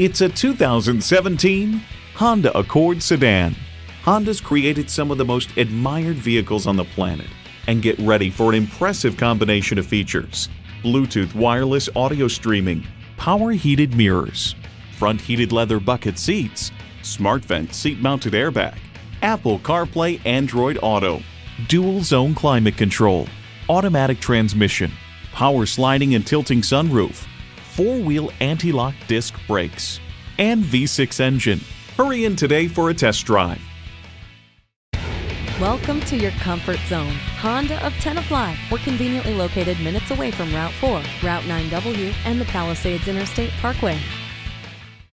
It's a 2017 Honda Accord sedan. Honda's created some of the most admired vehicles on the planet. And get ready for an impressive combination of features Bluetooth wireless audio streaming, power heated mirrors, front heated leather bucket seats, smart vent seat mounted airbag, Apple CarPlay Android Auto, dual zone climate control, automatic transmission, power sliding and tilting sunroof, four wheel anti lock disc brakes, and V6 engine. Hurry in today for a test drive. Welcome to your comfort zone. Honda of Tenafly. We're conveniently located minutes away from Route 4, Route 9W, and the Palisades Interstate Parkway.